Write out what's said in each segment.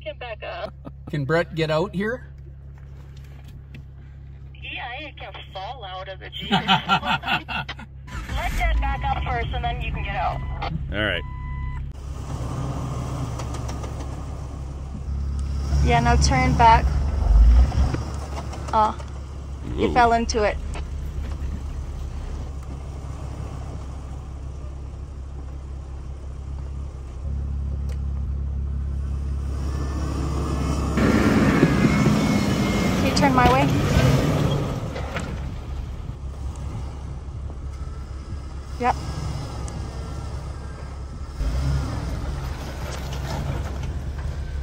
can back up. Can Brett get out here? Yeah, you can fall out of the Jeep. Let Dad back up first and then you can get out. All right. Yeah, now turn back. Oh, you Ooh. fell into it. Turn my way? Yep.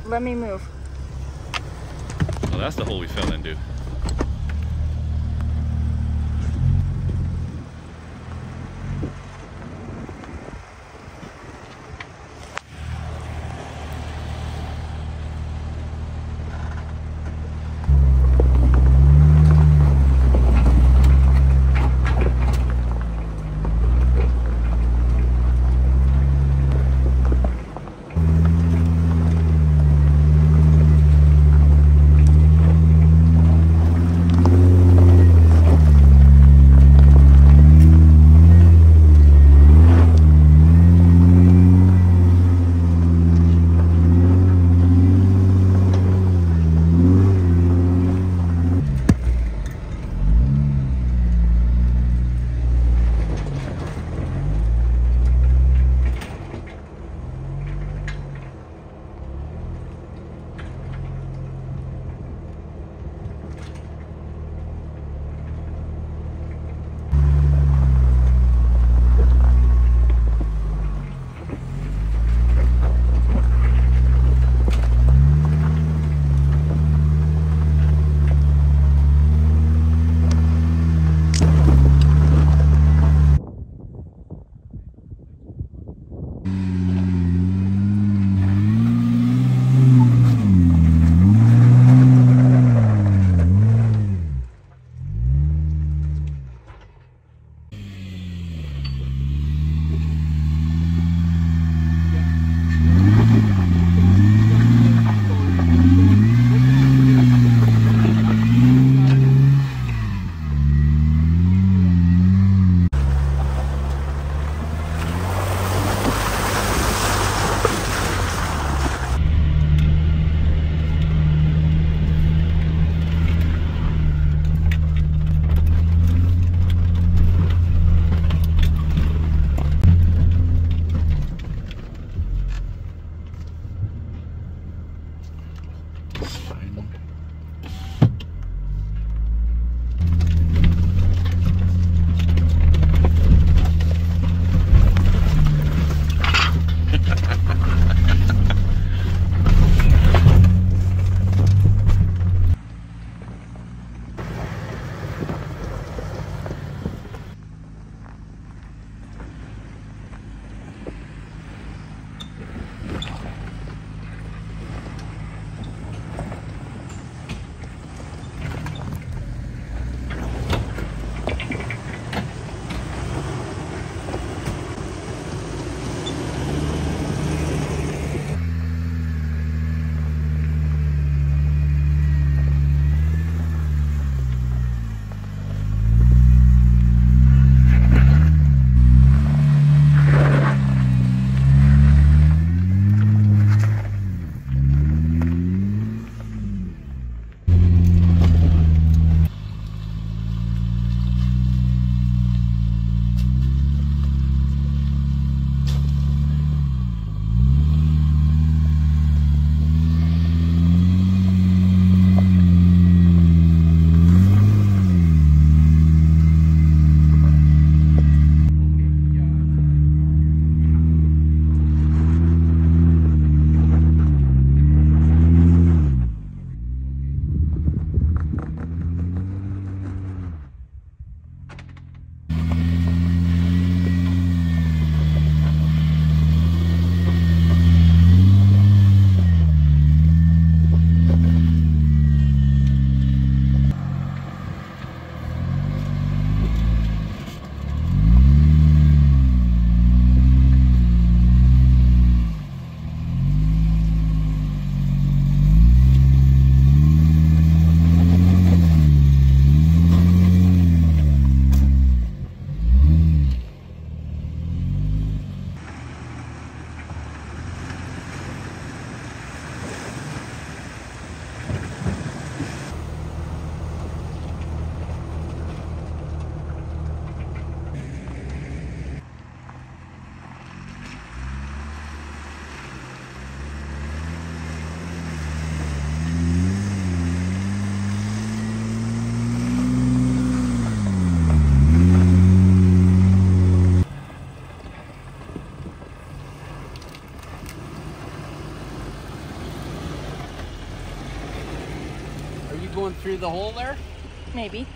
Let me move. Well, that's the hole we fell into. going through the hole there? Maybe.